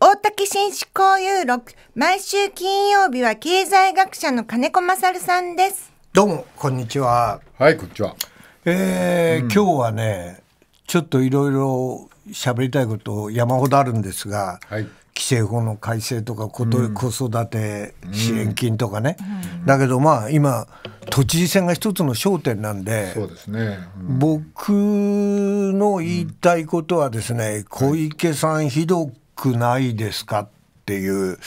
大竹紳士交友録毎週金曜日は経済学者の金子勝さんです。どうもこんにちは。はい、こんにちは。えー今日はねちょっといろいろ喋りたいこと山ほどあるんですが、はい。規制法の改正とかこと、子育て支援金とかね、だけどまあ今都知事選が一つの焦点なんでそうですね。うん。僕の言いたいことはですね、小池さんひどくないですか？っていう、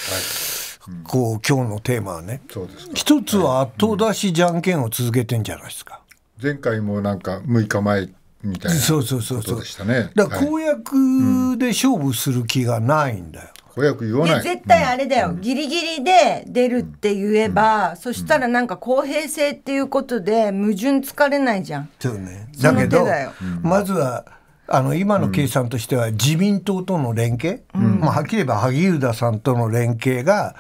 こう今日のテーマはね。そうですか。一つは後出しじゃんけんを続けてんじゃないですか。前回もなんか6日前みたいなそうそうそうそう。ことでしたね。だからはい。公約で勝負する気がないんだよ。公約言わでない。絶対あれだよ、ギリギリで出るって言えば、そしたらなんか公平性っていうことで矛盾つかれないじゃん。そうね。だけど手だよ。まずはあの今の計算としては自民党との連携、まあはっきり言えば萩生田さんとの連携が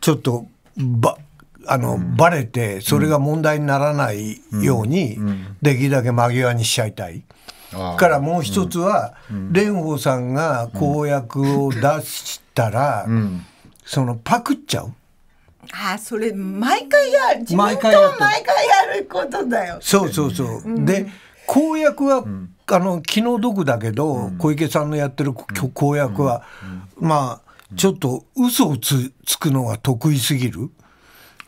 ちょっとばあの、バレてそれが問題にならないようにできるだけ間際にしちゃいたい。からもう一つは、蓮舫さんが公約を出したら、そのパクっちゃう。あそれ毎回やる。自民党毎回やって毎回やることだよ。そうそうそう。で公約は、あの気の毒だけど、小池さんのやってるこ公約は、まあちょっと嘘をつつくのが得意すぎる。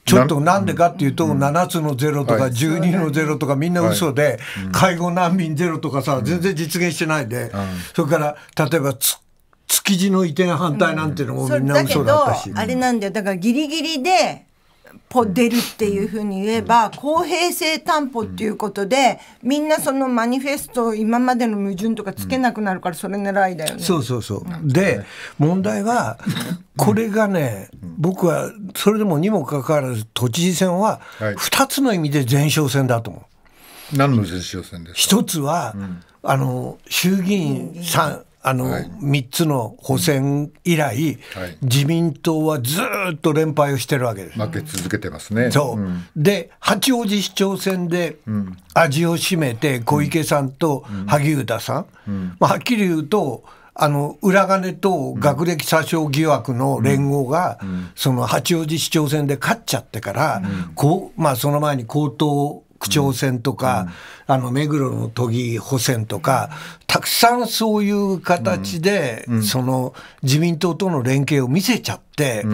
ちょっとなんでかっていうと、7つのゼロとかはい。12のゼロとかみんな嘘で、介護難民ゼロとかさ、全然実現してないで、それから例えばつ築地の移転反対なんていうのもそみんなれだけど嘘だったし。あれなんだよ。だからギリギリでポ出るっていうふうに言えば公平性担保っていうことでみんなそのマニフェスト今までの矛盾とかつけなくなるからそれ狙いだよね。そうそうそう。で、問題は、これがね、僕はそれでもにもかかわらず、都知事選ははい2つの意味で前哨戦だと思う。何の前哨戦ですか？一つは、あの衆議院三あの、はい。3つの補選以来、はい。自民党はずーっと連敗をしてるわけです。負け続けてますね。そう、ん。で八王子市長選で味を占めて小池さんと萩生田さん、まあ、はっきり言うとあの裏金と学歴詐称疑惑の連合が、その八王子市長選で勝っちゃってから、こうまあ、その前に江東区長選とか、あの目黒の都議補選とか、たくさんそういう形で、その自民党との連携を見せちゃって、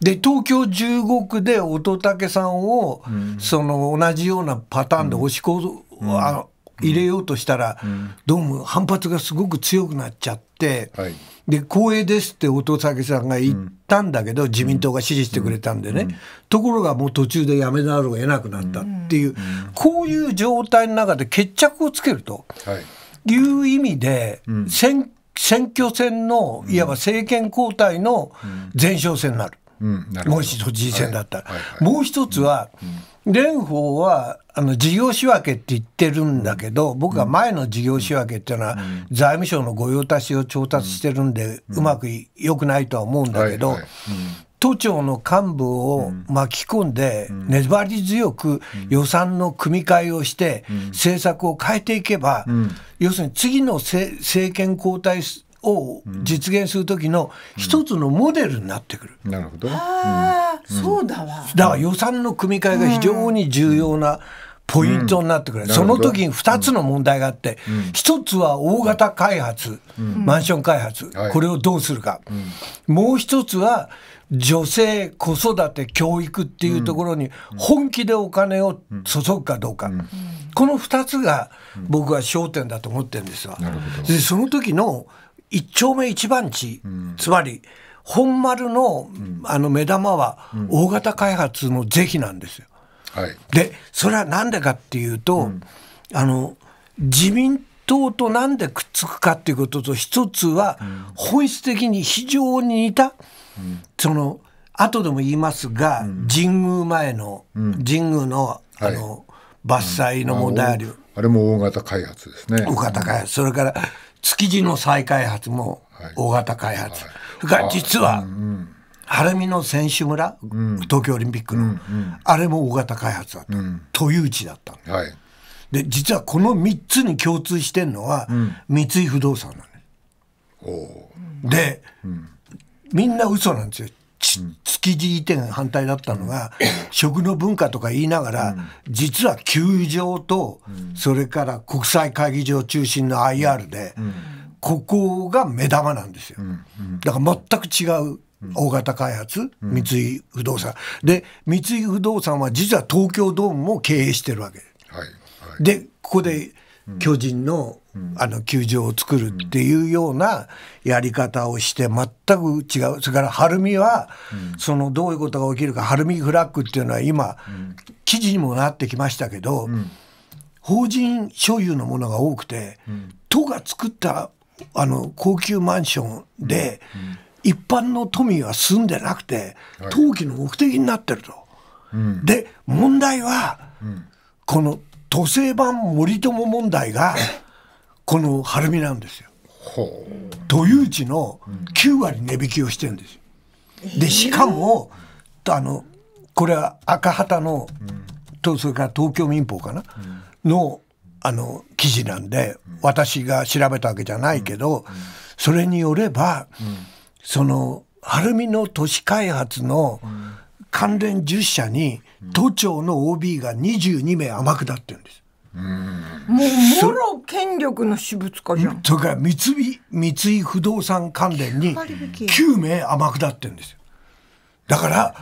で東京15区で乙武さんを、その同じようなパターンで押し込、あ入れようとしたら、どうも反発がすごく強くなっちゃって、はい。で光栄ですって乙武さんが言ったんだけど、自民党が支持してくれたんでね、ところがもう途中でやめざるを得なくなったっていう、こういう状態の中で決着をつけると。はい。いう意味で、選選挙戦のいわば政権交代の前哨戦になる。もし都知事選だった。ら、はいはいはい。もう一つは、蓮舫はあの事業仕分けって言ってるんだけど、僕は前の事業仕分けっていうのは、財務省の御用達を調達してるんで、うまくい良くないとは思うんだけど、はいはい都庁の幹部を巻き込んで、粘り強く予算の組み替えをして、政策を変えていけば、要するに次のせ政権交代を実現する時の一つのモデルになってくる。なるほど。ああ、そうだわ。だから予算の組み替えが非常に重要なポイントになってくる、その時に2つの問題があって、一つは大型開発、マンション開発、はい。これをどうするか、もう一つは女性、子育て、教育っていうところに本気でお金を注ぐかどうか、この2つが僕は焦点だと思ってるんですわ。でその時の一丁目一番地、つまり本丸のあの目玉は大型開発の是非なんですよ。はい。でそれは何でかっていうと、あの自民党となんでくっつくかっていうことと一つは本質的に非常に似た、その後でも言いますが、神宮前の、神宮のあの、伐採の問題ある、あれも大型開発ですね。大型開発、それから築地の再開発も大型開発、それから実は、晴海の選手村、東京オリンピックの、あれも大型開発だった、都有地だったの。はい。で実はこの3つに共通してるのは、三井不動産なの。ねおお。で、みんな嘘なんですよ。築地移転反対だったのが、食の文化とか言いながら、実は球場と、それから国際会議場中心の IR で、ここが目玉なんですよ。だから全く違う大型開発、三井不動産。で、三井不動産は実は東京ドームも経営してるわけ。はい。はい、で、ここで巨人の、あの球場を作るっていうようなやり方をして全く違う。それから晴海は、そのどういうことが起きるか、晴海フラッグっていうのは今、記事にもなってきましたけど、法人所有のものが多くて、都が作ったあの高級マンションで、一般の都民は住んでなくて、登記の目的になってると。で、問題は、この都政版森友問題が、この晴海なんですよ。都有地の9割値引きをしてるんですよ。で、しかも、あの、これは赤旗の、とそれから東京民報かな、のあの記事なんで、私が調べたわけじゃないけど、それによれば、その晴海の都市開発の関連10社に都庁の OB が22名天下ってるんです。もうもろ権力の私物化じゃん。それから三井三井不動産関連に9名天下ってるんですよ。だから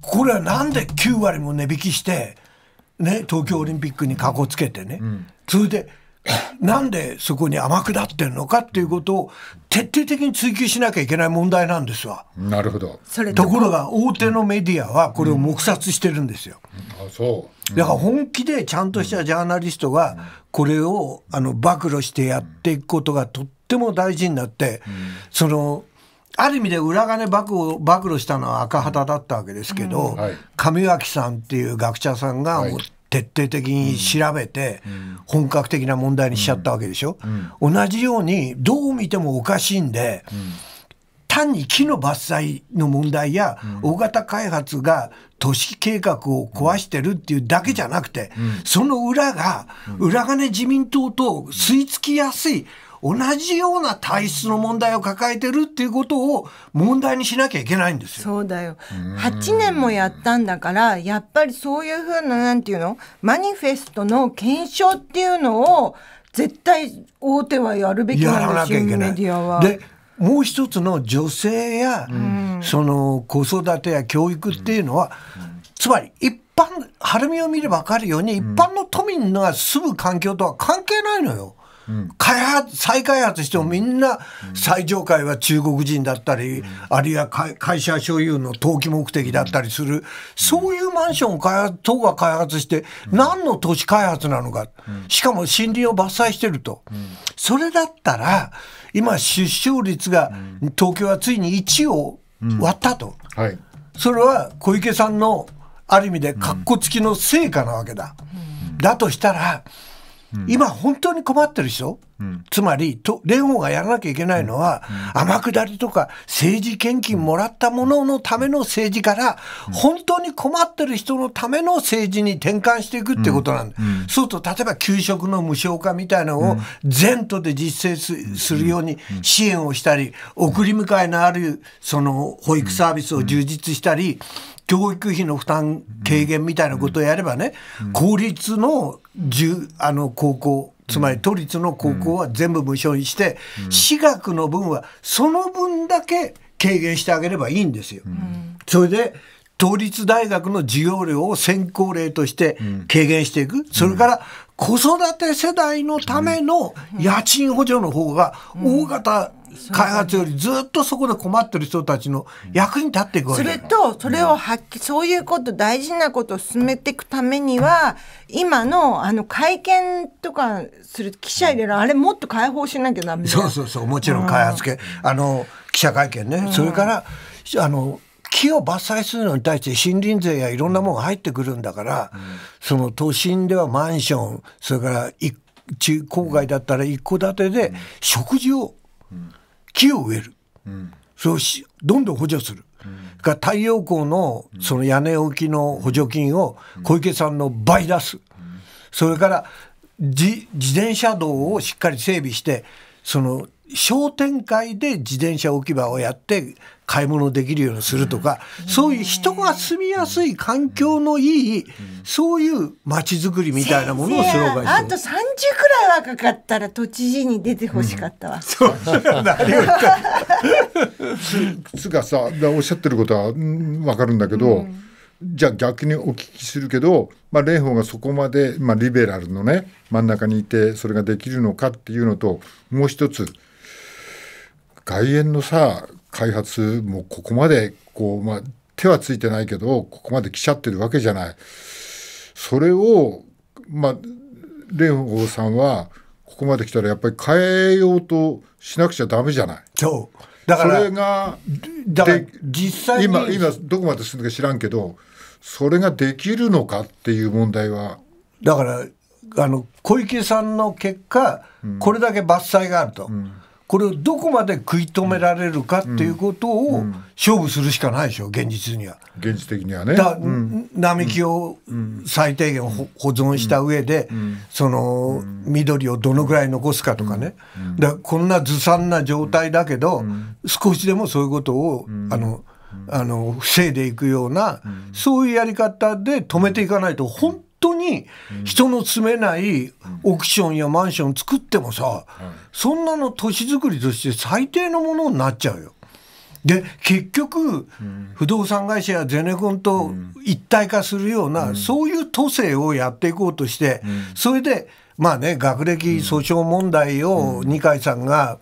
これはなんで9割も値引きしてね、東京オリンピックにかこつけてね、うん、それでなんでそこに天下ってるのかっていうことを徹底的に追及しなきゃいけない問題なんですわ。なるほど。ところが大手のメディアはこれを黙殺してるんですよ。うん、あそう。だから本気でちゃんとしたジャーナリストがこれをあの暴露してやっていくことがとっても大事になって、そのある意味で裏金暴露暴露したのは赤旗だったわけですけど、うんはい、上脇さんっていう学者さんがもう徹底的に調べて本格的な問題にしちゃったわけでしょ、うん、同じようにどう見てもおかしいんで、単に木の伐採の問題や大型開発が都市計画を壊してるっていうだけじゃなくて、その裏が裏金自民党と吸い付きやすい同じような体質の問題を抱えてるっていうことを問題にしなきゃいけないんですよ。そうだよ。8年もやったんだから、やっぱりそういうふうな、なんていうの？マニフェストの検証っていうのを、絶対大手はやるべきなんですよ、メディアは。でもう一つの女性や、うん、その子育てや教育っていうのは、うん、つまり一般、晴海を見れば分かるように、一般の都民が住む環境とは関係ないのよ。開発再開発してもみんな最上階は中国人だったり、あるいは会社所有の投機目的だったりする、そういうマンションを開発党が開発して何の都市開発なのか、しかも森林を伐採してると、それだったら今出生率が東京はついに1を割ったと、それは小池さんのある意味でかっこつきの成果なわけだ。だとしたら今本当に困ってる人、うん、つまりと蓮舫がやらなきゃいけないのは、うん、天下りとか政治献金もらったもののための政治から、本当に困ってる人のための政治に転換していくってことなんだ、そうすると例えば給食の無償化みたいなのを全都で実践するように支援をしたり送り迎えのあるその保育サービスを充実したり、教育費の負担軽減みたいなことをやればね、公立のあの高校つまり都立の高校は全部無償にして、私学の分はその分だけ軽減してあげればいいんですよ。それで都立大学の授業料を先行例として軽減していく、それから子育て世代のための家賃補助の方が大型開発よりずっとそこで困ってる人たちの役に立っていくわけそれとそれを発揮、そういうこと大事なことを進めていくためには今のあの会見とかする記者入れるあれもっと開放しなきゃダメそうそうそうもちろん開発系、あの記者会見ね、それからあの木を伐採するのに対して森林税やいろんなものが入ってくるんだから、その都心ではマンションそれから中郊外だったら一戸建てで食事を、木を植える、そうしどんどん補助する。が太陽光のその屋根置きの補助金を小池さんの倍出す、それから自自転車道をしっかり整備してその商店会で自転車置き場をやって買い物できるようにするとか、そういう人が住みやすい環境のいい、そういう街づくりみたいなものをスローガンあとして30くらい若かったら都知事に出てほしかったわ、つがさだおっしゃってることはうんわかるんだけど、じゃあ逆にお聞きするけど、まあ、蓮舫がそこまで、まあ、リベラルのね真ん中にいてそれができるのかっていうのともう一つ外苑のさ開発もここまでこう、まあ、手はついてないけどここまで来ちゃってるわけじゃない。それをまあ蓮舫さんはここまで来たらやっぱり変えようとしなくちゃダメじゃない。そうだかそれらがで実際に今今どこまで進んでるか知らんけどそれができるのかっていう問題はだからあの小池さんの結果、これだけ伐採があると、これをどこまで食い止められるかっていうことを勝負するしかないでしょ現実には。現実的にはね。だ並木を最低限ほ保存した上で、その緑をどのぐらい残すかとかね、だこんなずさんな状態だけど、少しでもそういうことを、あのあの防いでいくような、そういうやり方で止めていかないと本当に人の住めないオクションやマンション作ってもさ、そんなの都市づくりとして最低のものになっちゃうよ。で結局、不動産会社やゼネコンと一体化するような、そういう都政をやっていこうとして、それでまあね学歴訴訟問題を二階さんが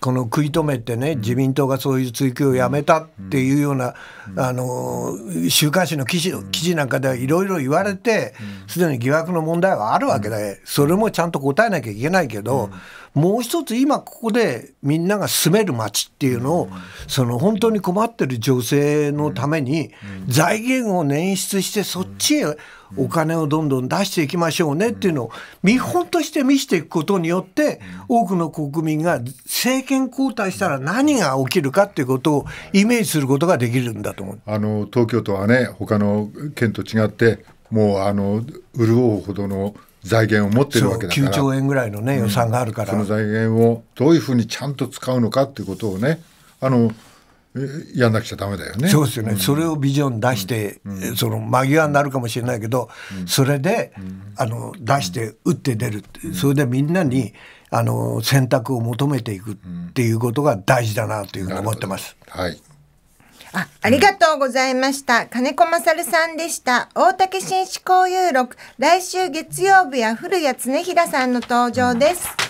この食い止めてね、自民党がそういう追及をやめたっていうような、あの週刊誌の記事記事なんかではいろいろ言われてすでに疑惑の問題はあるわけでそれもちゃんと答えなきゃいけないけど、もう一つ今ここでみんなが住める街っていうのを、その本当に困ってる女性のために財源を捻出してそっちへお金をどんどん出していきましょうね。っていうのを見本として見せていくことによって多くの国民が政権交代したら何が起きるかっていうことをイメージすることができるんだと思う。あの東京都はね他の県と違ってもうあの潤うほどの財源を持ってるわけだから。9兆円ぐらいのね予算があるから、その財源をどういうふうにちゃんと使うのかっていうことをねあのえやんなくちゃダメだよね。そうですよね、それをビジョン出して、その間際になるかもしれないけど、それで、あの出して打って出るって、それでみんなにあの選択を求めていくっていうことが大事だなというふうに思ってます。はい。あありがとうございました。金子勝さんでした。大竹紳士交友録、来週月曜日は古谷恒平さんの登場です。